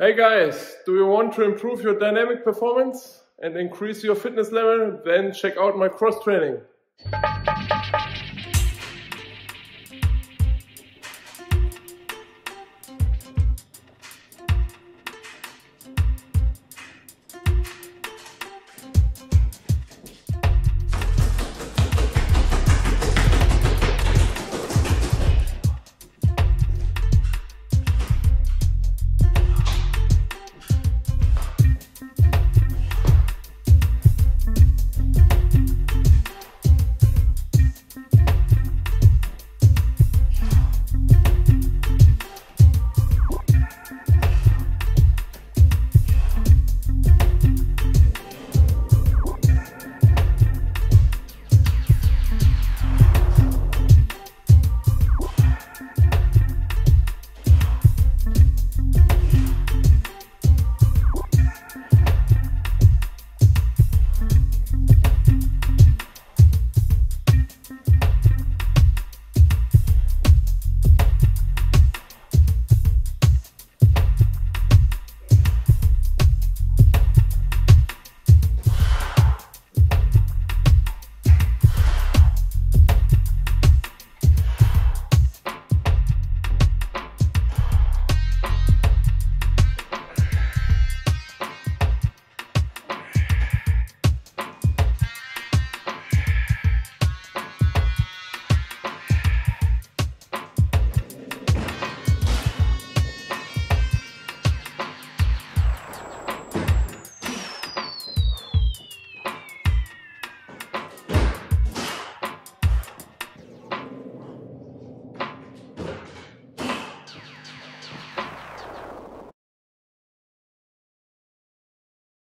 Hey guys, do you want to improve your dynamic performance and increase your fitness level? Then check out my cross training.